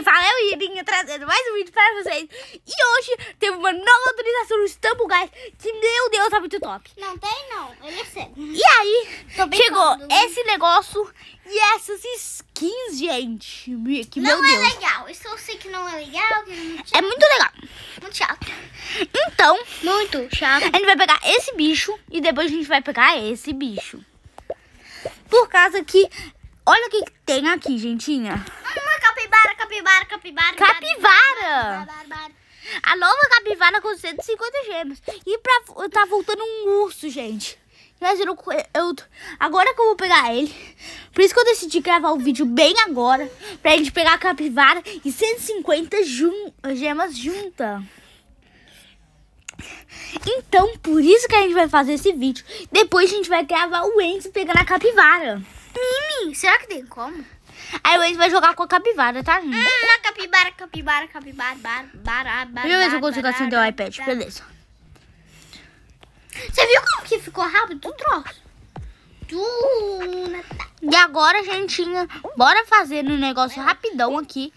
Fala, eu Irinha trazendo mais um vídeo pra vocês. E hoje teve uma nova atualização no Estampo Gás que, meu Deus, tá muito top. Não tem, não. Ele é cego. E aí, chegou esse negócio e essas skins, gente. Que, não meu é Deus. legal. Isso eu sei que não é legal. Que não É muito legal. muito chato. Então, Muito chato. a gente vai pegar esse bicho e depois a gente vai pegar esse bicho. Por causa que, olha o que que tem aqui, gentinha. Uma capibara. Capivara! capibara. A nova capivara com 150 gemas. E pra, tá voltando um urso, gente. Mas eu, eu- agora que eu vou pegar ele. Por isso que eu decidi gravar o vídeo bem agora. Pra gente pegar a capivara e 150 jun, gemas junta. Então, por isso que a gente vai fazer esse vídeo. Depois a gente vai gravar o Enzo pegando a capivara. Mimi, será que tem como? Aí o Enzo vai jogar com a capivara, tá, gente? Uma capibara, capibara, capibara, bar, bar, bar, Deixa eu ver se eu consigo acender o iPad. Beleza. Você viu como que ficou rápido o troço? Tá. E agora, gentinha, bora fazer um negócio rapidão aqui.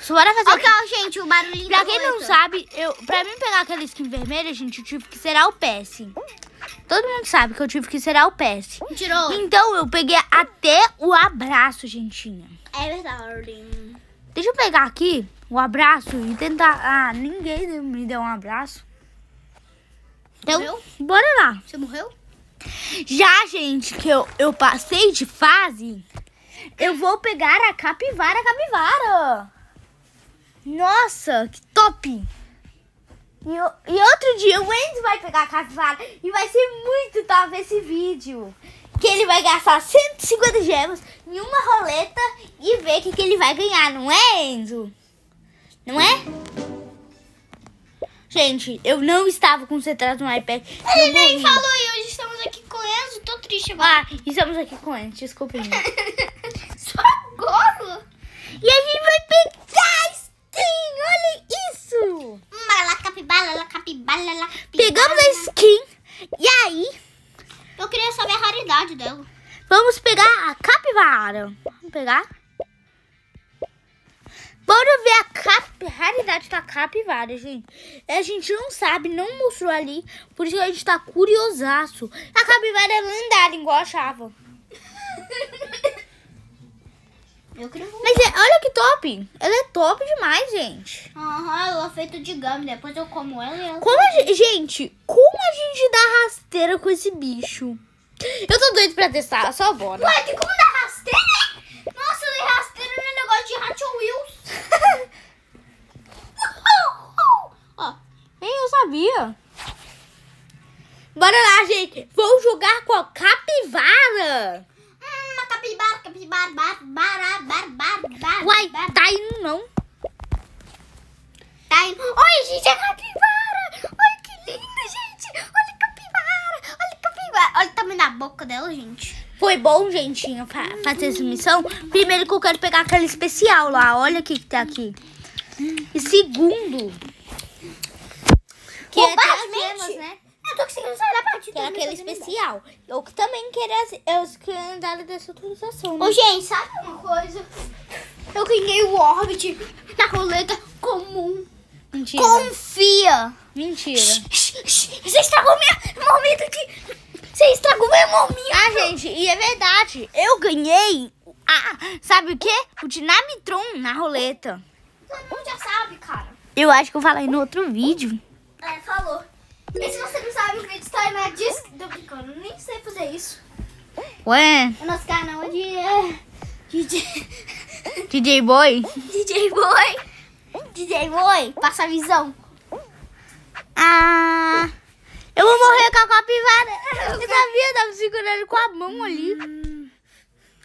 Só bora fazer Ok, ó, gente, o barulhinho Pra da quem não sabe, eu, pra mim pegar aquela skin vermelha, gente, eu tive que zerar o PS. Todo mundo sabe que eu tive que zerar o PS. Tirou? Então eu peguei até o abraço, gentinha. É verdade. Deixa eu pegar aqui o abraço e tentar. Ah, ninguém me deu um abraço. Então, Morreu? bora lá. Você morreu? Já, gente, que eu, eu passei de fase, eu vou pegar a capivara capivara. Nossa, que top! E, o- e outro dia o Enzo vai pegar a capivara e vai ser muito top esse vídeo. Que ele vai gastar 150 gemas em uma roleta e ver o que, que ele vai ganhar, não é, Enzo? Não é? Gente, eu não estava concentrado no iPad. Ele nem falou e hoje estamos aqui com Enzo. Tô triste agora. Ah, estamos aqui com ele, desculpa. gente. Só agora? e a gente vai pegar a skin, olha isso! Capibala, la capibala, la capibala. Pegamos a skin e aí Eu queria saber a raridade dela. vamos pegar a capivara. Vamos pegar? Bora ver a cap... raridade da capivara, gente. A gente não sabe, não mostrou ali, por isso que a gente tá curiosaço. A capivara é lendária, igual achava. Eu queria ver. Mas é- olha que top! Ela é top demais, gente. Aham, ela é feita de gama. Depois eu como ela e ela. Como a gente, gente, como a gente dá rasteira com esse bicho? Eu tô doido pra testar, só bora. Ué, tem como dar rasteira? Nossa, eu dei rasteira no negócio de Hot Wheels. Ó, Nem eu sabia. Bora lá, gente. Vou jogar com a capivara. hum, uma capibara, capibara, bar, bara, bar, bar, bar, Uai, tá indo não. Tá indo. Oi, gente, é capivara. Olha que linda, gente. Olha a capibara. Olha a capibara. Olha o tamanho da boca dela, gente. Foi bom, gentinho, fa- fazer essa missão. Primeiro que eu quero pegar aquela especial lá. Olha o que que tá aqui. E segundo... Que é as gemas, né? Da partida. Que é aquele especial. Eu que também queria as, os calendários dessa atualização, né? Ô, gente, sabe uma coisa? Eu ganhei o Orbit na roleta comum. Mentira. Confia. Mentira. Você estragou minha momento aqui. Você estragou meu momento. Ah, gente, e é verdade. Eu ganhei. Ah, sabe o quê? O Dinamitron na roleta. Todo mundo já sabe, cara. Eu acho que eu falei no outro vídeo. É, falou. E se você não sabe, o vídeo está na. Tô brincando, eu nem sei fazer isso. Ué, O nosso canal é de... é, DJ... DJ Boy? DJ Boy. DJ Boy, passa a visão. Ah, eu vou morrer com a capivara. Eu sabia, eu tava segurando com a mão ali.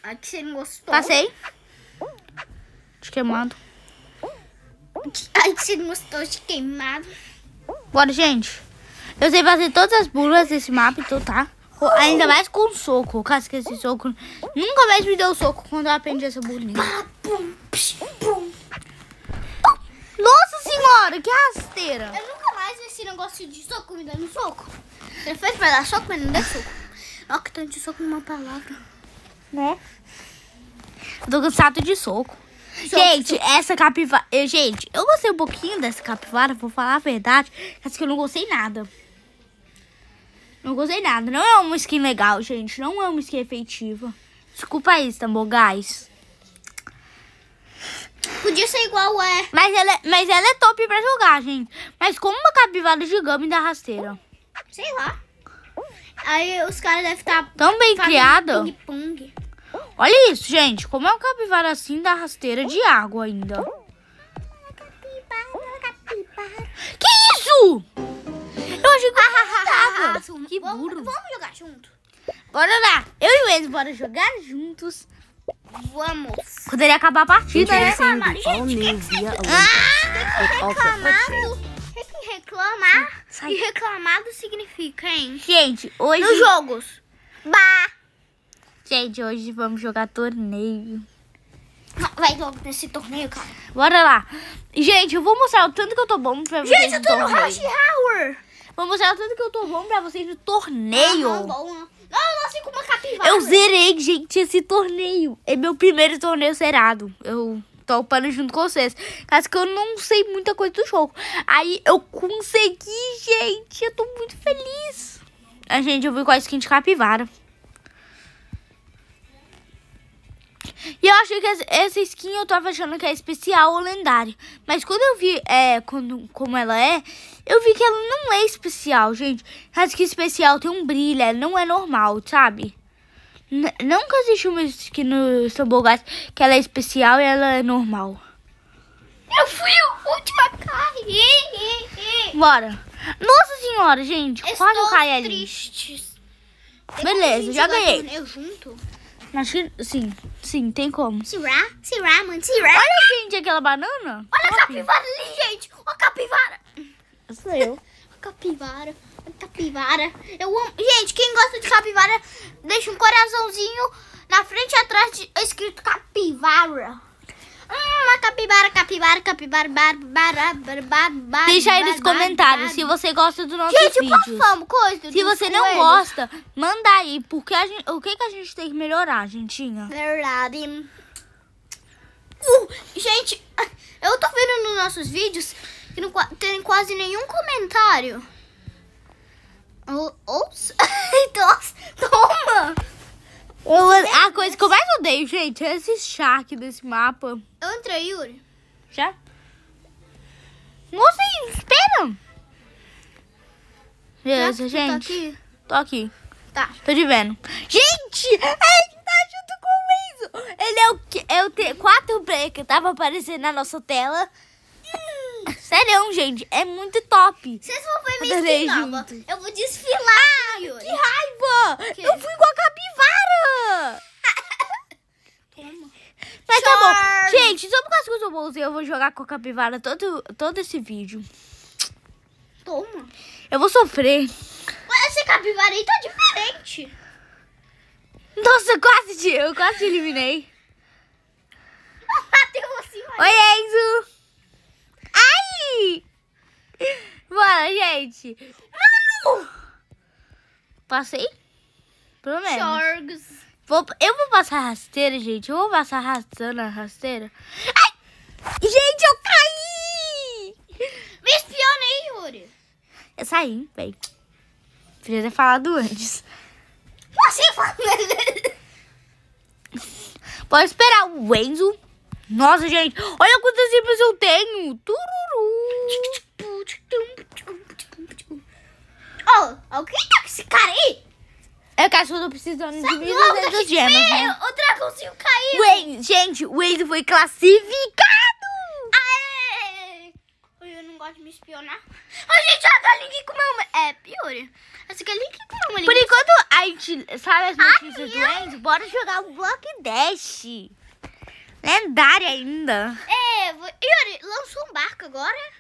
Ai, que você não gostou. Passei. Te queimando. Ai, que você não gostou de queimado. Bora, gente. Eu sei fazer todas as burlas desse mapa e tudo, tá? Ainda mais com soco. Caso que esse soco nunca mais me deu soco quando eu aprendi essa burlinha. Nossa senhora, que rasteira. Eu nunca mais vi esse negócio de soco me dando soco. Ele fez pra dar soco, mas não deu soco. Olha que tanto de soco numa palavra. Né? Eu tô cansado de soco. Gente, essa capivara. Gente, eu gostei um pouquinho dessa capivara, vou falar a verdade. Mas que eu não gostei nada. Não gostei nada. Não é uma skin legal, gente. Não é uma skin efetiva. Desculpa aí, Tambor Guys. Podia ser igual é. Mas ela, é- mas ela é top pra jogar, gente. Mas como uma capivara de gama e da rasteira. Sei lá. Aí os caras devem estar. Tão bem criada. Ping-pong. Olha isso, gente. Como é uma capivara assim da rasteira de água ainda. Que isso? Eu achei que eu não tava. Que Vamos- burro. Vamos jogar junto? Bora lá. Eu e o Enzo, bora jogar juntos. Vamos. Quando ele acabar a partida, né? Reclamar. All new via Olympic Ah! Reclamado. Reclamar. Sai. E reclamado significa, hein? Gente, hoje... Nos jogos. Bah. Gente, hoje vamos jogar torneio. Vai logo nesse torneio, cara. Bora lá. Gente, eu vou mostrar o tanto que eu tô bom pra vocês Gente, eu tô no. Rush Hour. Vou mostrar o tanto que eu tô bom pra vocês no torneio. Aham, bom. Não, eu nasci com uma capivara. Eu zerei, gente, esse torneio. É meu primeiro torneio zerado. Eu tô upando junto com vocês. Caso que eu não sei muita coisa do jogo. Aí eu consegui, gente. Eu tô muito feliz. A gente, eu vi com a skin de capivara. E eu achei que essa- skin eu tava achando que é especial ou lendária. Mas quando eu vi é, quando, como ela é, eu vi que ela não é especial, gente. Essa skin especial tem um brilho, ela não é normal, sabe? N nunca existiu uma skin no Sambogás que ela é especial e ela é normal. Eu fui o último a cair. Bora. Nossa senhora, gente. Quase eu Estou caí ali. triste. Beleza, já ganhei. Eu junto. Acho que sim, sim, tem como. Será? Será, mano? Será? Olha, gente, aquela banana. Olha a capivara ali, gente. Olha a capivara. Sou eu. A capivara. A capivara. Eu amo. Gente, quem gosta de capivara, deixa um coraçãozinho na frente e atrás de, escrito capivara. Hum, uma capivara, capivara, capivara, bar, bar, bar, bar, bar, Deixa aí nos comentários se você gosta do nosso Gente, posso falar uma coisa? Se você não gosta, manda aí. Porque a gente, o que, que a gente tem que melhorar, gentinha? Verdade. Uh, gente, eu tô vendo nos nossos vídeos que não tem quase nenhum comentário. Ouça. Nossa, toma! Eu, a coisa que eu mais odeio, gente, é esse shark desse mapa. Eu entrei, Yuri. Já? Nossa, espera! Beleza, tu gente. Tá aqui? Tô aqui. Tá. Tô te vendo. Gente, ele tá junto com o Enzo. Ele é o que? É o T- 4 play que tava aparecendo na nossa tela. Sério, gente, é muito top. Vocês vão ver Eu minha skin nova. Eu vou desfilar, Yuri. Que raiva! Que? Eu fui com a capivara! Toma. Mas tá bom. Charme. Gente, causa que eu vou jogar com a capivara todo, todo esse vídeo. Toma. Eu vou sofrer. Mas essa capivara aí tá diferente. Nossa, quase te, eu quase te eliminei. Bateu assim, mas... Oi, Enzo! Ai! Bora, gente. Mano! Passei? Pelo menos. Vou, eu vou passar rasteira, gente. Eu vou passar arrastando a rasteira. Ai! Gente, eu caí! Me espiona aí, Yuri. Eu saí, véi. Podia ter falado antes. Você fala... Pode esperar o Enzo. Nossa, gente. Olha quantas rimas eu tenho. Tururu. Ó, alguém tá com esse cara aí? É que acho que eu tô precisando de Sai logo 1.200 daqui, gemas, né? O dragãozinho caiu. Enzo, gente, o Enzo foi classificado. Aê! Eu não gosto de me espionar. Ai, gente, a galinha que comeu uma... É, que uma Por enquanto a gente sabe as notícias do. Enzo, bora jogar o Block Dash. Lendária ainda. É, Yuri, lançou um barco agora?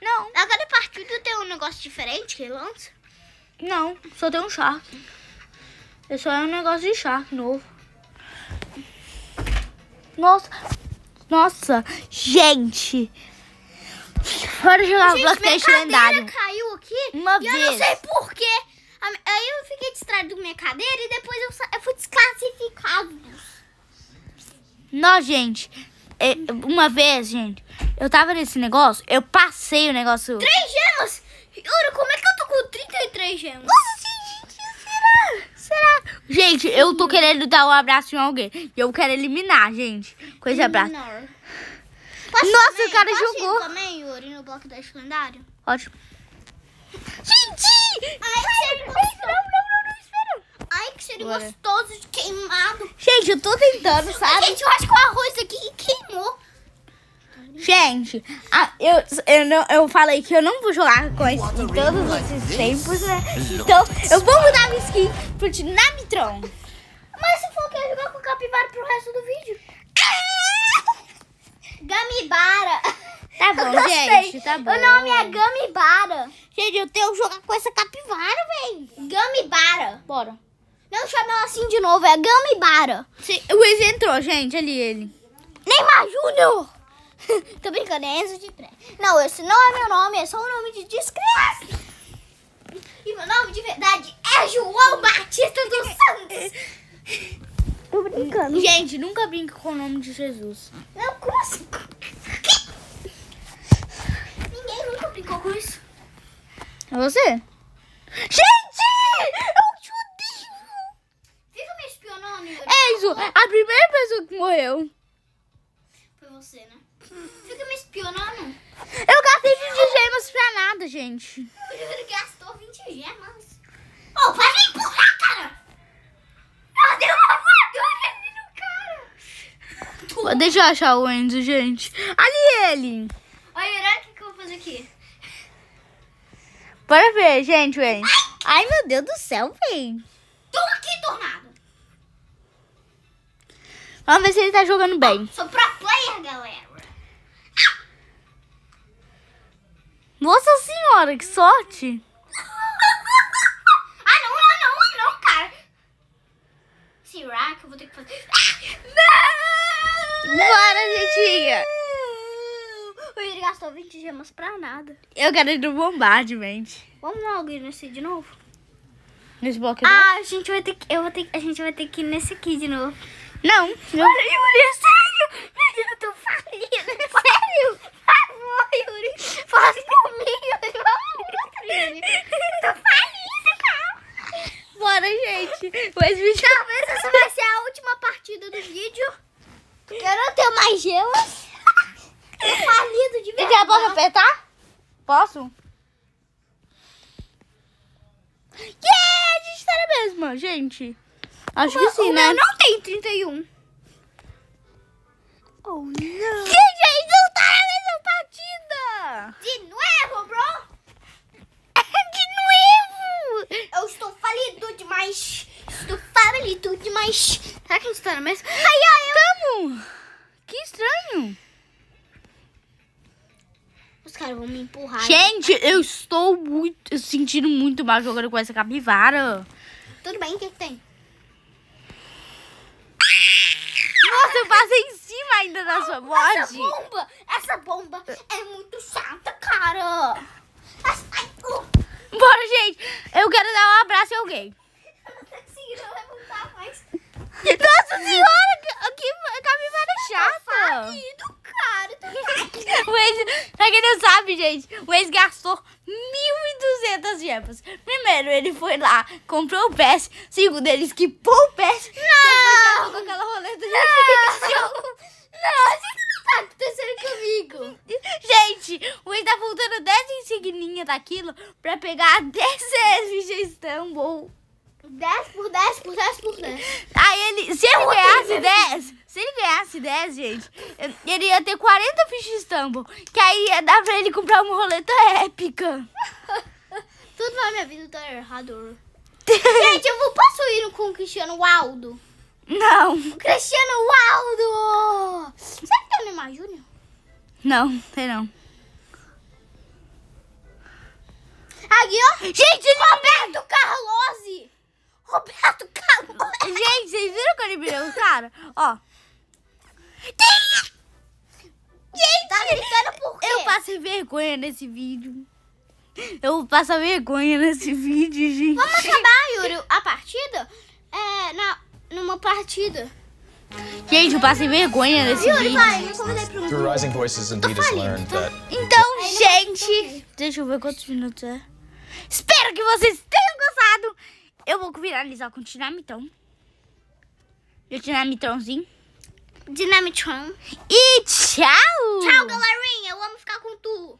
Não, A cada partida tem um negócio diferente que lança? não, só tem um Shark. É só um negócio de Shark novo. Nossa, nossa, gente. Bora jogar Gente, minha lendário. caiu aqui Uma e eu não vez. sei porquê. Aí eu fiquei distraído com minha cadeira e depois eu, eu fui desclassificado. Não, gente. é, uma vez, gente, eu tava nesse negócio, eu passei o negócio. Três gemas? Yuri, como é que eu tô com 33 gemas? Nossa, gente, será? Será? Gente, eu tô querendo dar um abraço em alguém. E eu quero eliminar, gente. Com esse abraço. Posso Nossa, também? o cara Posso jogou. também, Yuri, no bloco da lendário? Ótimo. Gente! Ai, que seria Não, gostoso. não, não, não, espera. Ai, que Bora. gostoso de queimado. Gente, eu tô tentando, sabe? Gente, eu acho que o arroz aqui queimou. Gente, a- eu, eu, não, eu falei que eu não vou jogar com esse em todos esses tempos, né? Então, eu vou mudar minha skin pro Dinamitron. Mas se for quer jogar com o capivara pro resto do vídeo. Gamibara. Tá bom, gente, tá bom. O nome é Gamibara. Gente, eu tenho que jogar com essa capivara, véi. Gamibara. Bora. Não chama ela assim de novo, é Gamibara. Se- O Waze entrou, gente, ali ele. Neymar Júnior. Tô brincando, é Enzo de Pré. Não, esse não é meu nome, é só um nome de desgraça. E meu nome de verdade é João Batista dos Santos. Tô brincando. Gente, nunca brinca com o nome de Jesus. Não, como assim? Ninguém nunca brincou com isso. É você? Gente! Eu te odeio! Fica me espionando, Yuri. Enzo, a primeira pessoa que morreu. Foi você, né? Fica me espionando. Eu gastei 20 gemas pra nada, gente. Yuri gastou 20 gemas. Ô, oh, para de empurrar, cara! Nossa, deu uma voadora ali no cara! Deixa eu achar o Enzo, gente. Ali ele. Olha, olha o que, que eu vou fazer aqui. Bora ver, gente, o Enzo. Ai, meu Deus do céu, véi. Toma aqui, tornado! Vamos ver se ele tá jogando bem. Sou pro player, galera. Nossa senhora, que sorte. Ah, não, não, não, não, cara. Será que eu vou ter que fazer... Bora, gentinha. O Yuri gastou 20 gemas pra nada. Eu quero ir no bombardment. Vamos logo ir nesse de novo? Nesse bloco. Ah, a gente vai ter que, eu vou ter, a gente vai ter que ir nesse aqui de novo. Não. Olha, Yuri, é sério? Eu tô falindo. Sério? Por favor, Yuri. Faz comigo. Yuri. Tô falindo, cara. Bora, gente. O Enzo me chama. Talvez essa vai ser a última partida do vídeo. Eu não tenho mais. Tô falido de verdade. já posso apertar? Posso? Yeah, a gente tá na mesma, gente. Acho que sim, né? não tem 31. Oh, não. Gente, a gente não tá na mesma partida. De novo, bro. De novo. Eu estou falido demais. Estou falido demais. Será que a gente tá na mesma? Ai, ai, eu... Tamo. Que estranho. Os caras vão me empurrar. Gente, eu estou muito sentindo muito mal jogando com essa capivara. Tudo bem, o que, que tem? Nossa, eu passei em cima ainda da sua Essa bode. bomba, essa bomba é muito chata, cara. Essa- uh, Bora, gente. Eu quero dar um abraço em alguém. Não levantar mais. Nossa senhora, que, que capivara chata. Falido, cara. Tô falido. O ex, pra quem não sabe, gente, o ex gastou 1.200 gemas. Primeiro, ele foi lá, comprou o PES. Segundo, ele esquipou o PES. Depois gastou com aquela roleta de refeição. Não, o que tá acontecendo comigo? Gente, o ex tá faltando 10 insigninhas daquilo pra pegar 10 FG Stumble. 10 por 10 por 10 por 10. Aí ele, se ele ganhasse 10, se ele ganhasse 10, gente, ele ia ter 40 fichas Stumble. Que aí ia dar pra ele comprar uma roleta épica. Tudo na minha vida tá errado. Gente, eu vou, posso ir com o Cristiano Aldo? Não, O Cristiano Aldo! Será que tem o Neymar Júnior? não, tem não. Aqui, ó. Gente, Roberto Carlos! Roberto Carlos! Gente, vocês viram que eu o cara? Ó, Gente, tá gritando por quê? eu passei vergonha nesse vídeo. Eu passar vergonha nesse vídeo, gente. Vamos acabar, Yuri, a partida? É, na, numa partida. Gente, eu passei vergonha nesse Yuri, vídeo. vai, me convidei pra um Through Rising Voices, Indeed has learned that Então, gente, deixa eu ver quantos minutos é. Espero que vocês tenham gostado. Eu vou finalizar com o dinamitão. E o dinamitãozinho. Dinamitron. E tchau! Tchau, galerinha. Eu amo ficar com tu.